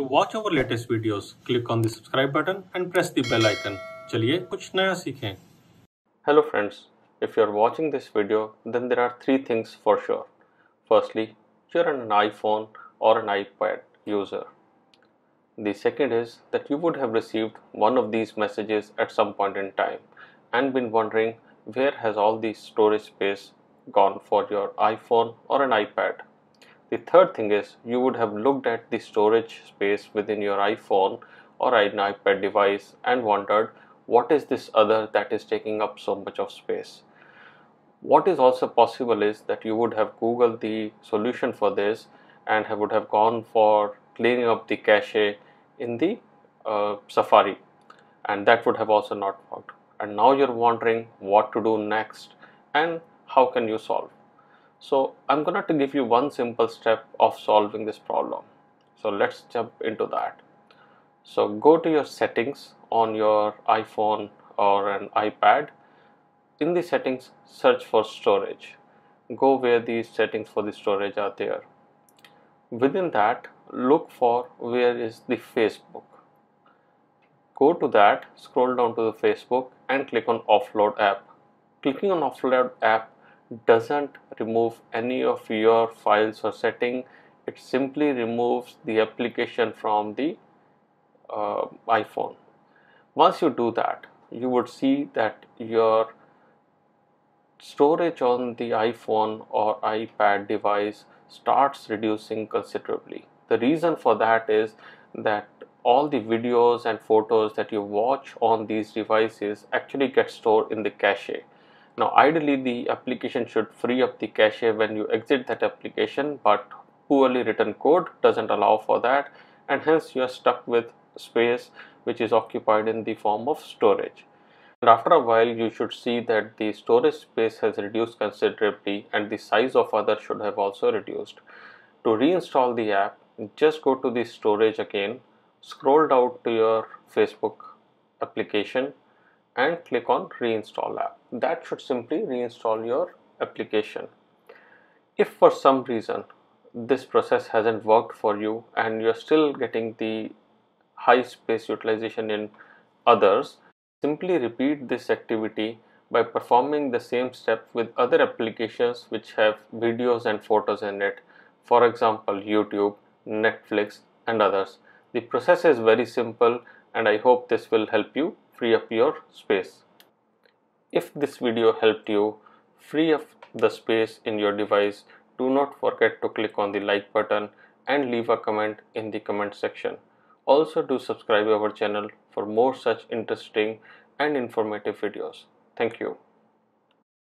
To watch our latest videos, click on the subscribe button and press the bell icon. चलिए कुछ नया सीखें Hello friends, if you are watching this video, then there are three things for sure. Firstly, you're an iPhone or an iPad user. The second is that you would have received one of these messages at some point in time and been wondering where has all the storage space gone for your iPhone or an iPad. The third thing is you would have looked at the storage space within your iPhone or an iPad device and wondered what is this other that is taking up so much of space. What is also possible is that you would have googled the solution for this and have, would have gone for cleaning up the cache in the uh, Safari and that would have also not worked and now you're wondering what to do next and how can you solve so I'm going to give you one simple step of solving this problem. So let's jump into that. So go to your settings on your iPhone or an iPad. In the settings, search for storage. Go where the settings for the storage are there. Within that, look for where is the Facebook. Go to that, scroll down to the Facebook and click on offload app. Clicking on offload app doesn't remove any of your files or setting. It simply removes the application from the uh, iPhone. Once you do that you would see that your storage on the iPhone or iPad device starts reducing considerably. The reason for that is that all the videos and photos that you watch on these devices actually get stored in the cache now ideally the application should free up the cache when you exit that application but poorly written code doesn't allow for that and hence you are stuck with space which is occupied in the form of storage. And after a while you should see that the storage space has reduced considerably and the size of other should have also reduced. To reinstall the app just go to the storage again scroll down to your Facebook application and click on reinstall app. That should simply reinstall your application. If for some reason this process hasn't worked for you and you're still getting the high space utilization in others, simply repeat this activity by performing the same step with other applications which have videos and photos in it. For example, YouTube, Netflix and others. The process is very simple and I hope this will help you free up your space. If this video helped you free up the space in your device, do not forget to click on the like button and leave a comment in the comment section. Also do subscribe our channel for more such interesting and informative videos. Thank you.